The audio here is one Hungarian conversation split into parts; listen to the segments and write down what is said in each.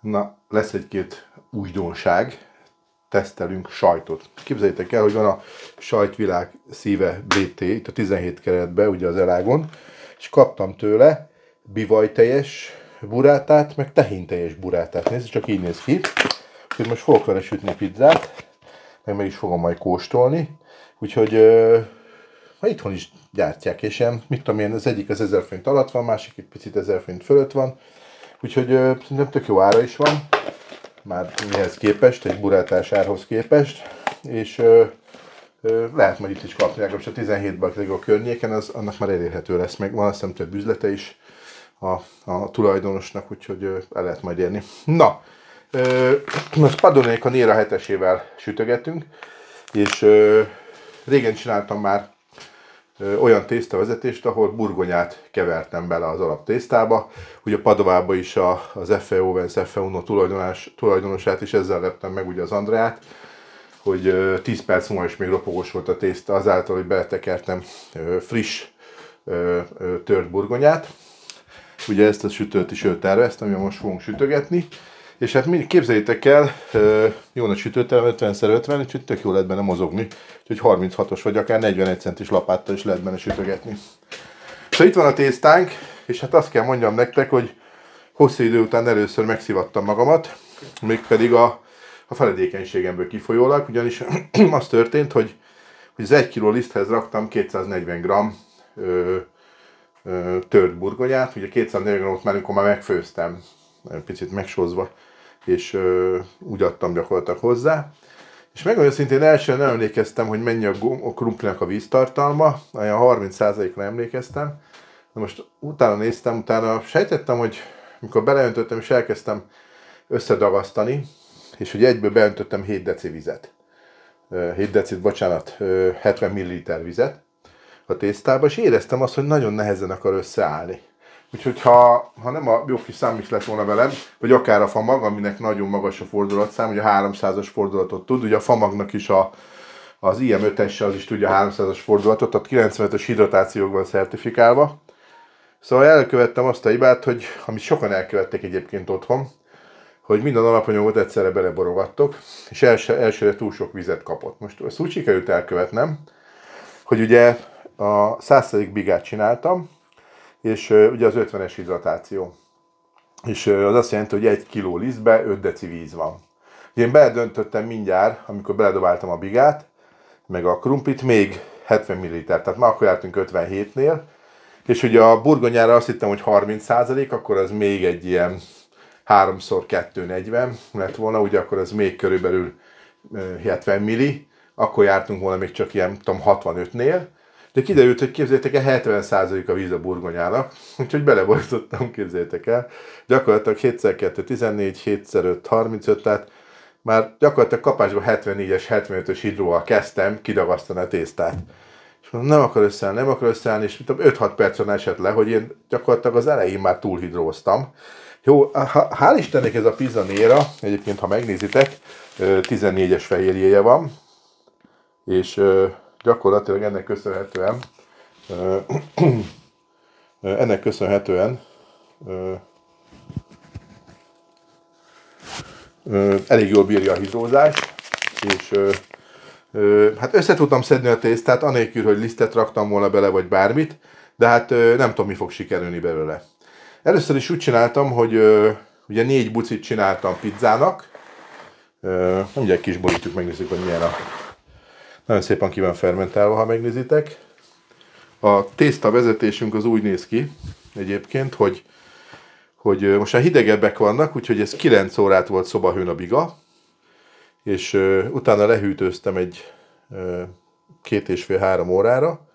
Na, lesz egy-két újdonság. Tesztelünk sajtot. Képzeljétek el, hogy van a sajtvilág szíve BT, itt a 17 keretbe, ugye az elágon, és kaptam tőle bivajteljes burátát, meg tehinteljes burátát. Nézd, csak így néz ki. Úgyhogy most fogok vele sütni pizzát, meg meg is fogom majd kóstolni. Úgyhogy ha itthon is gyártják, és ilyen, mit tudom én, az egyik az 1000 forint alatt van, másik egy picit 1000 forint fölött van. Úgyhogy szerintem tök jó ára is van, már mihez képest, egy burátás árhoz képest, és ö, ö, lehet majd itt is kapni, legalábbis a 17-ben a környéken, az, annak már elérhető lesz, meg van azt hiszem több üzlete is a, a tulajdonosnak, úgyhogy ö, el lehet majd érni. Na, ö, most Padonék a Néra hetesével sütögetünk, és ö, régen csináltam már olyan tésztavezetést, ahol burgonyát kevertem bele az alaptésztába. Ugye Padovába is a, az F.E. Ovens, F.E. Uno tulajdonos, tulajdonosát is ezzel leptem meg ugye az Andreát, hogy 10 perc múlva is még ropogós volt a tészta, azáltal, hogy beletekertem friss tört burgonyát. Ugye ezt a sütőt is ő tervezte, amivel most fogunk sütögetni. És hát mind, képzeljétek el, jó nagy sütőterem 50x50, úgyhogy tök jó lehet benne mozogni. Úgyhogy 36-os vagy akár 41 centis lapáttal is lehet benne sütögetni. Szóval itt van a tésztánk, és hát azt kell mondjam nektek, hogy hosszú idő után először megszivattam magamat, mégpedig a, a feledékenységemből kifolyólag, ugyanis az történt, hogy, hogy az 1 kg liszthez raktam 240 g ö, ö, tört burgonyát, ugye 240 g-ot már amikor már megfőztem, picit megsózva, és ö, úgy adtam gyakorlatilag hozzá. És meg szintén első nem emlékeztem, hogy mennyi a, a krumplinak a víztartalma, olyan 30%-ra emlékeztem. De most utána néztem, utána sejtettem, hogy mikor beleöntöttem és elkezdtem összedagasztani, és hogy egyből beöntöttem 7 deci vizet. 7 decit, bocsánat, 70 ml vizet a tésztába, és éreztem azt, hogy nagyon nehezen akar összeállni. Úgyhogy ha, ha nem a jó kis szám is lett volna velem, vagy akár a famag, aminek nagyon magas a fordulatszám, ugye 300-as fordulatot tud, ugye a famagnak is a, az IM5-es az is tudja 300-as fordulatot, tehát 95-ös hidratációkban szertifikálva. Szóval elkövettem azt a hibát, hogy amit sokan elkövettek egyébként otthon, hogy minden alapanyagot egyszerre beleborogattok, és első, elsőre túl sok vizet kapott. Most ezt úgy sikerült elkövetnem, hogy ugye a 100% bigát csináltam, és ugye az 50-es hidratáció. És az azt jelenti, hogy egy kiló lisztbe 5 deci víz van. Én beledöntöttem mindjárt, amikor beledobáltam a bigát, meg a krumplit, még 70 ml, tehát már akkor jártunk 57-nél, és ugye a burgonyára azt hittem, hogy 30% akkor az még egy ilyen 3x2 40 lett volna, ugye akkor az még körülbelül 70 milli, akkor jártunk volna még csak ilyen, tudom, 65-nél, de kiderült, hogy képzeljétek el, 70% a víz a burgonyának, úgyhogy beleborítottam, képzeljétek el. Gyakorlatilag 7x2, 14, 7x5, 35, tehát már gyakorlatilag kapásban 74-es, 75-ös hidróval kezdtem kidagasztani a tésztát. És mondom, nem akar összeállni, nem akar összeállni, és mit 5-6 percen esett le, hogy én gyakorlatilag az elején már túlhidróztam. Jó, hál' Istennek ez a pizza néra, egyébként ha megnézitek, 14-es fehérjéje van, és gyakorlatilag ennek köszönhetően ennek köszönhetően elég jól bírja a hidrózást, és hát össze tudtam szedni a tésztát, anélkül, hogy lisztet raktam volna bele, vagy bármit, de hát nem tudom, mi fog sikerülni belőle. Először is úgy csináltam, hogy ugye négy bucit csináltam pizzának, mindjárt kis borítjuk, megnézzük, hogy milyen a nagyon szépen ki van fermentálva, ha megnézitek. A tészta vezetésünk az úgy néz ki egyébként, hogy, hogy most már hidegebbek vannak, úgyhogy ez 9 órát volt szobahőn a biga, és utána lehűtőztem egy két és fél három órára,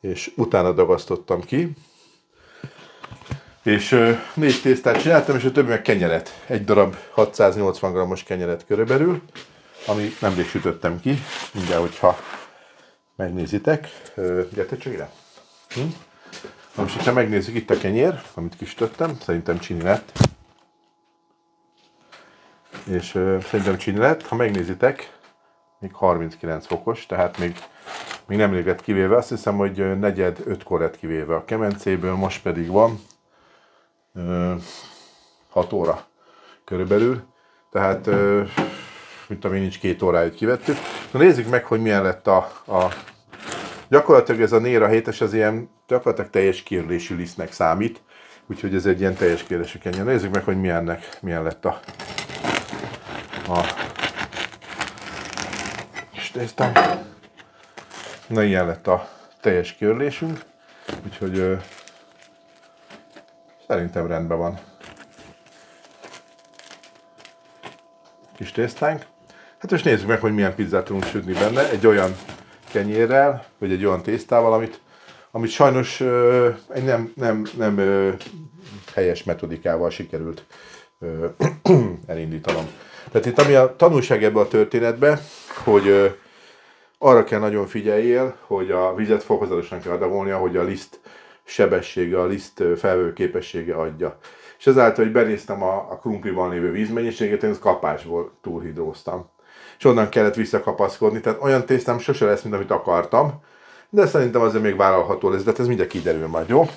és utána dagasztottam ki, és négy tésztát csináltam, és a többi meg kenyeret. Egy darab 680 g-os kenyeret körülbelül ami nemrég sütöttem ki, mindjárt, hogyha megnézitek. Gyertek csak ide. Hm? Most, ha megnézzük, itt a kenyér, amit kisütöttem, szerintem csini lett. És szerintem csini lett. Ha megnézitek, még 39 fokos, tehát még, még nem lett kivéve. Azt hiszem, hogy negyed ötkor lett kivéve a kemencéből, most pedig van uh, 6 óra körülbelül. Tehát, mint én, nincs két óráig kivettük. Na nézzük meg, hogy milyen lett a, a gyakorlatilag ez a Néra 7-es, az ilyen gyakorlatilag teljes kiörlésű lisztnek számít. Úgyhogy ez egy ilyen teljes kérdésű kenyér. Nézzük meg, hogy milyennek, milyen lett a, a és néztem. Na ilyen lett a teljes kiörlésünk. Úgyhogy ö, szerintem rendben van. Kis tésztánk. Hát most nézzük meg, hogy milyen pizzát tudunk sütni benne. Egy olyan kenyérrel, vagy egy olyan tésztával, amit, amit sajnos ö, egy nem, nem, nem ö, helyes metodikával sikerült ö, elindítanom. Tehát itt ami a tanulság ebbe a történetbe, hogy ö, arra kell nagyon figyeljél, hogy a vizet fokozatosan kell adagolnia, hogy a liszt sebessége, a liszt felvő képessége adja. És ezáltal, hogy benéztem a, a krumpliban lévő vízmennyiséget, én kapásból túlhidróztam. És onnan kellett visszakapaszkodni, tehát olyan tésztám sose lesz, mint amit akartam, de szerintem azért még vállalható lesz, de hát ez mindjárt kiderül majd, jó?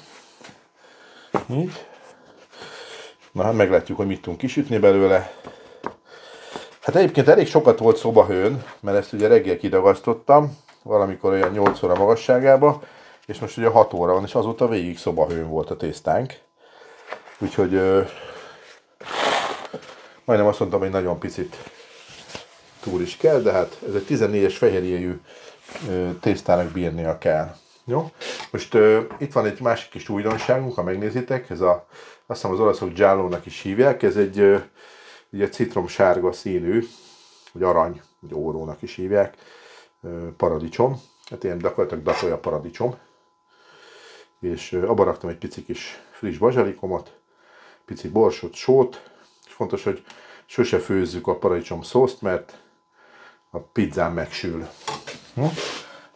Így. Na hát meglátjuk, hogy mit tudunk kisütni belőle. Hát egyébként elég sokat volt szobahőn, mert ezt ugye reggel kidagasztottam, valamikor olyan 8 óra magasságába, és most ugye 6 óra van, és azóta végig szobahőn volt a tésztánk. Úgyhogy ö, majdnem azt mondtam, hogy nagyon picit túl is kell, de hát ez egy 14-es fehérjéjű tésztának bírnia kell. Jó? Most ö, itt van egy másik kis újdonságunk, ha megnézitek, ez a, azt hiszem az olaszok giallónak is hívják, ez egy ö, ugye citromsárga színű, vagy arany, vagy órónak is hívják, ö, paradicsom, hát ilyen gyakorlatilag dakolja paradicsom, és ö, abba raktam egy pici kis friss bazsalikomat, pici borsot, sót, és fontos, hogy sose főzzük a paradicsom szószt, mert a pizzán megsül. Hm?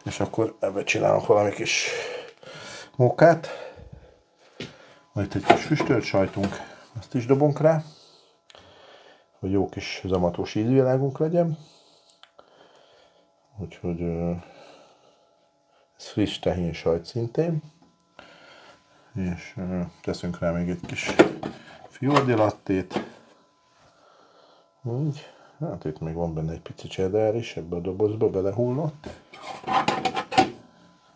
És akkor ebbe csinálok valami kis mókát. Itt egy kis füstölt sajtunk, azt is dobunk rá, hogy jó kis zamatos ízvilágunk legyen. Úgyhogy ez friss tehén sajt szintén. És teszünk rá még egy kis fiordi lattét. Így. Hát itt még van benne egy pici cheddar is, ebbe a dobozba belehullott.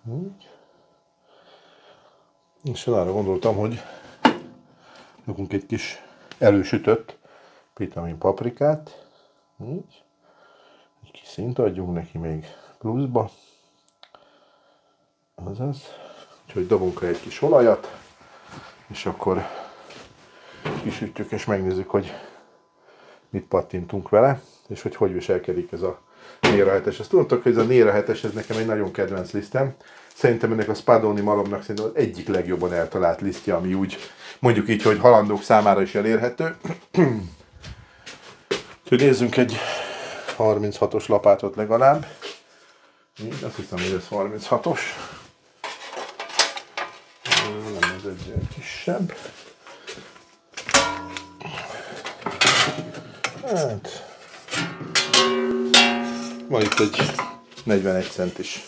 Így. És arra gondoltam, hogy rakunk egy kis elősütött vitamin paprikát. Így. Egy kis szint adjunk neki még pluszba. Azaz. Úgyhogy dobunk rá egy kis olajat, és akkor kisütjük és megnézzük, hogy mit pattintunk vele, és hogy hogy viselkedik ez a Néra 7-es. Ezt tudtok, hogy ez a Néra 7-es, ez nekem egy nagyon kedvenc lisztem. Szerintem ennek a Spadoni malomnak szerintem az egyik legjobban eltalált lisztje, ami úgy mondjuk így, hogy halandók számára is elérhető. Úgyhogy nézzünk egy 36-os lapátot legalább. Azt hiszem, hogy ez 36-os. Nem, ez egy kisebb. Hát... Van itt egy 41 centis.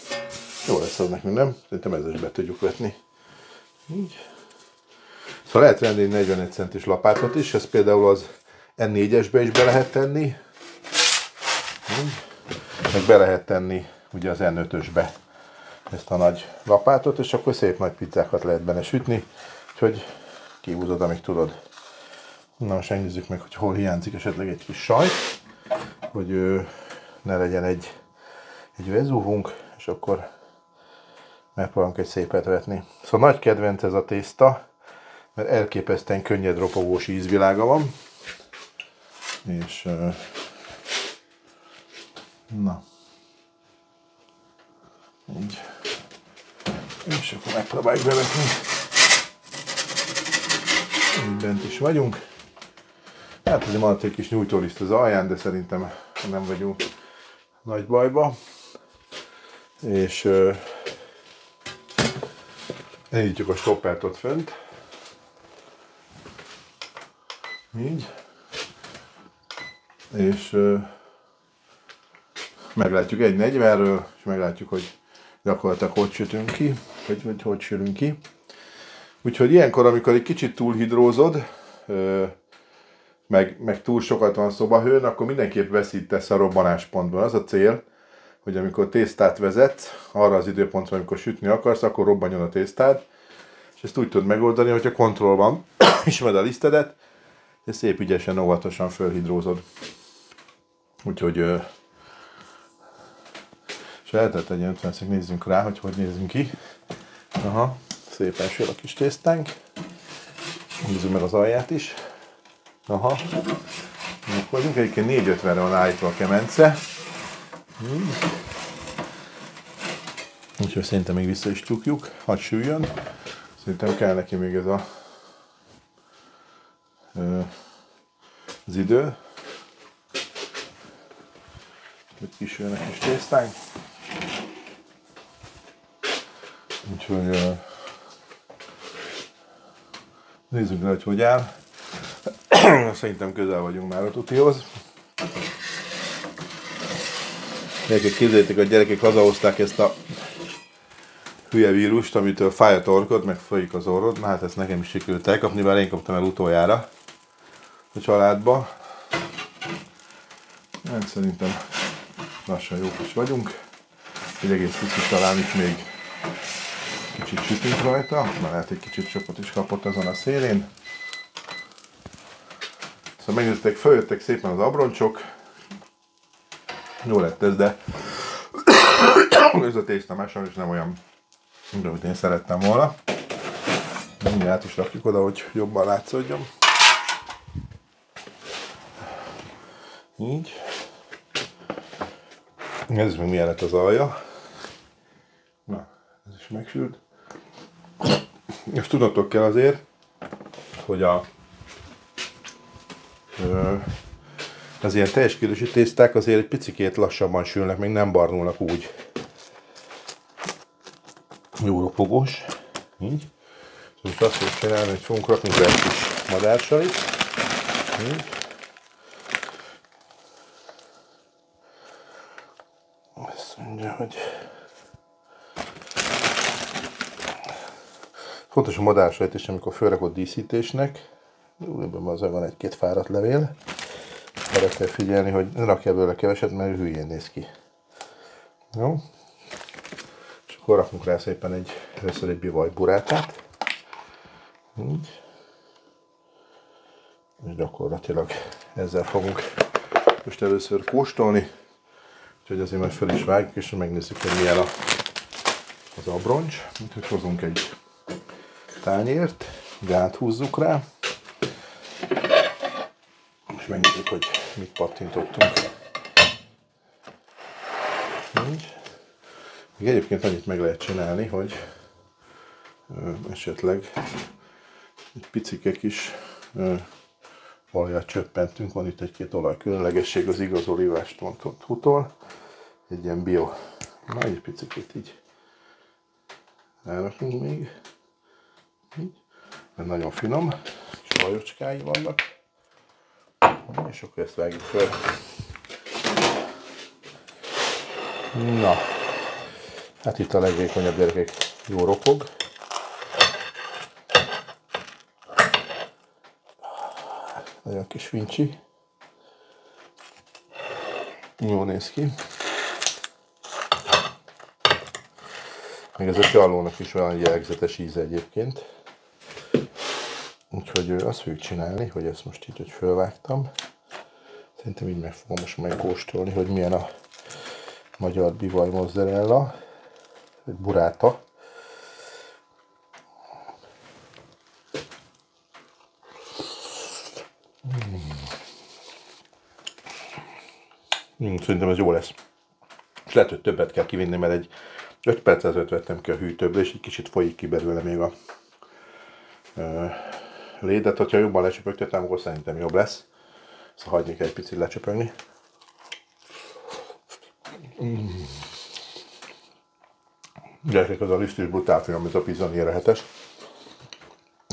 Jó lesz az nekünk, nem? Szerintem ezzel is be tudjuk vetni. Így. Szóval lehet egy 41 centis lapátot is, ez például az N4-esbe is be lehet tenni. Meg be lehet tenni ugye az N5-ösbe ezt a nagy lapátot, és akkor szép nagy pizzákat lehet benne sütni, úgyhogy kihúzod, amíg tudod. Na most megnézzük meg, hogy hol hiányzik esetleg egy kis sajt, hogy ő, ne legyen egy, egy vezúvunk, és akkor megpróbálunk egy szépet vetni. Szóval nagy kedvenc ez a tészta, mert elképesztően könnyed ropogós ízvilága van. És na. Így. És akkor megpróbáljuk bevetni. Így bent is vagyunk. Hát azért maradt egy kis nyújtóliszt az alján, de szerintem nem vagyunk nagy bajba. És uh, elindítjuk a stoppert ott fönt. Így. És uh, meglátjuk egy 40-ről, és meglátjuk, hogy gyakorlatilag hogy sütünk ki, vagy, vagy hogy sülünk ki. Úgyhogy ilyenkor, amikor egy kicsit túlhidrózod, uh, meg, meg túl sokat van szobahőn, akkor mindenképp veszítesz a robbanáspontban. Az a cél, hogy amikor tésztát vezetsz, arra az időpontra, amikor sütni akarsz, akkor robbanjon a tésztád, és ezt úgy tudod megoldani, hogyha kontroll van, ismered a lisztedet, és szép ügyesen, óvatosan fölhidrózod. Úgyhogy és lehetett egy 50 nézzünk rá, hogy hogy nézzünk ki. Aha, szépen sül a kis tésztánk. Nézzük meg az alját is. Aha. Vagyunk, egyébként 450-re van állítva a kemence. Úgyhogy szerintem még vissza is csukjuk, hadd süljön. Szerintem kell neki még ez a az idő. Kisülnek is tésztánk. Úgyhogy nézzük le, hogy hogy áll. Szerintem közel vagyunk már a tutihoz. Gyerekek, képzeljétek, a gyerekek hazahozták ezt a hülye vírust, amitől fáj a torkod, meg folyik az orrod. Na hát ezt nekem is sikerült elkapni, bár én kaptam el utoljára a családba. Hát szerintem lassan jók is vagyunk. Egy egész kicsit talán itt még kicsit sütünk rajta, mert lehet egy kicsit csopot is kapott azon a szélén. Megnéztek, följöttek szépen az abroncsok. Jó lett ez, de ez a tészta már sajnos nem olyan, mint amit én szerettem volna. Mindjárt is rakjuk oda, hogy jobban látszódjon. Így. Ez meg milyen lett az alja. Na, ez is megsült. És tudatok kell azért, hogy a az ilyen teljes kidősi tészták azért egy picikét lassabban sülnek, még nem barnulnak úgy. Jó ropogós. Így. Most azt fogjuk csinálni, hogy fogunk rakni be egy kis madársalit. Így. Azt mondja, hogy Fontos a madársajt is, amikor felrakod díszítésnek. Ebben az van egy-két fáradt levél. Arra kell figyelni, hogy ne rakja belőle keveset, mert hülyén néz ki. Jó? És akkor rakunk rá szépen egy, először egy bivaj burátát. Így. És gyakorlatilag ezzel fogunk most először kóstolni. Úgyhogy azért majd fel is vágjuk, és megnézzük, hogy milyen a, az abroncs. Úgyhogy hozunk egy tányért, gát húzzuk rá, megnézzük, hogy mit pattintottunk. Így. Még egyébként annyit meg lehet csinálni, hogy ö, esetleg egy picike kis ö, olajat csöppentünk. Van itt egy-két olaj különlegesség az igaz olívástól. Egy ilyen bio. Na, egy picit így elrakunk még így, mert nagyon finom, és vajocskái vannak. És akkor ezt vágjuk fel. Na, hát itt a legvékonyabb gyerekek jó ropog. Nagyon kis vincsi. Jó néz ki. Még ez a csalónak is olyan jellegzetes íze egyébként. Úgyhogy azt fogjuk csinálni, hogy ezt most így, hogy fölvágtam. Szerintem így meg fogom most megkóstolni, hogy milyen a magyar bivaj mozzarella, vagy buráta. Mm. Szerintem ez jó lesz. És lehet, hogy többet kell kivinni, mert egy 5 percet vettem ki a hűtőből, és egy kicsit folyik ki belőle még a lédet, hogyha jobban lecsöpögtetem, akkor szerintem jobb lesz. Szóval hagyni kell egy picit lecsöpögni. Mm. Gyerekek, az a liszt is brutál finom, mint a pizza érhetes.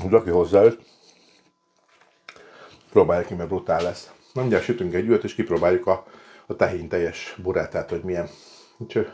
Úgy aki hozzájött, próbálják ki, mert brutál lesz. Mindjárt sütünk egy üvet, és kipróbáljuk a, a tehén teljes burátát, hogy milyen. Úgyhogy